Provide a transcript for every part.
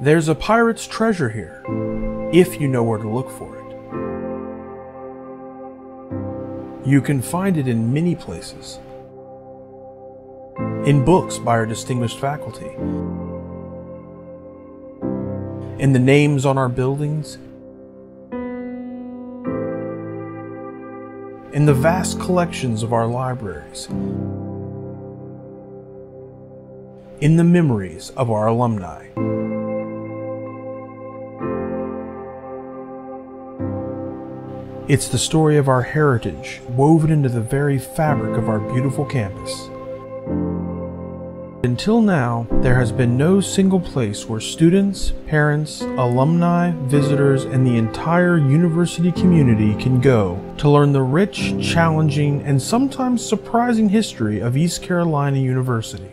There's a pirate's treasure here, if you know where to look for it. You can find it in many places. In books by our distinguished faculty. In the names on our buildings. In the vast collections of our libraries. In the memories of our alumni. It's the story of our heritage woven into the very fabric of our beautiful campus. Until now, there has been no single place where students, parents, alumni, visitors, and the entire university community can go to learn the rich, challenging, and sometimes surprising history of East Carolina University.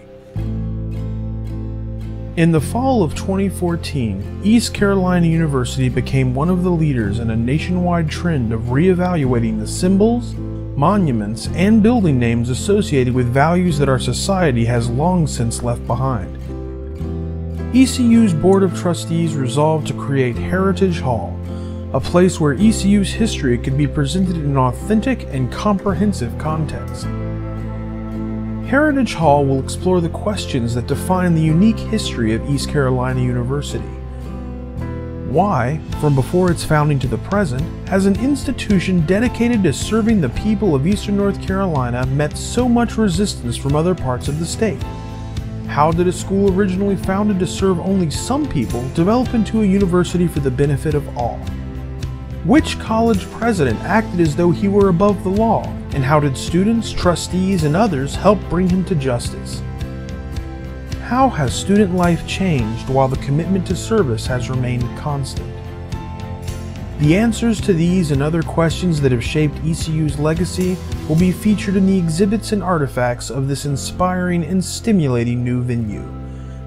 In the fall of 2014, East Carolina University became one of the leaders in a nationwide trend of reevaluating the symbols, monuments, and building names associated with values that our society has long since left behind. ECU's Board of Trustees resolved to create Heritage Hall, a place where ECU's history could be presented in an authentic and comprehensive context. Heritage Hall will explore the questions that define the unique history of East Carolina University. Why, from before its founding to the present, has an institution dedicated to serving the people of Eastern North Carolina met so much resistance from other parts of the state? How did a school originally founded to serve only some people develop into a university for the benefit of all? Which college president acted as though he were above the law, and how did students, trustees, and others help bring him to justice? How has student life changed while the commitment to service has remained constant? The answers to these and other questions that have shaped ECU's legacy will be featured in the exhibits and artifacts of this inspiring and stimulating new venue.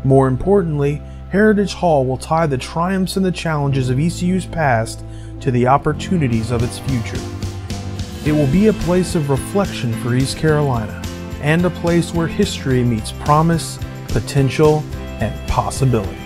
More importantly, Heritage Hall will tie the triumphs and the challenges of ECU's past to the opportunities of its future. It will be a place of reflection for East Carolina and a place where history meets promise, potential, and possibility.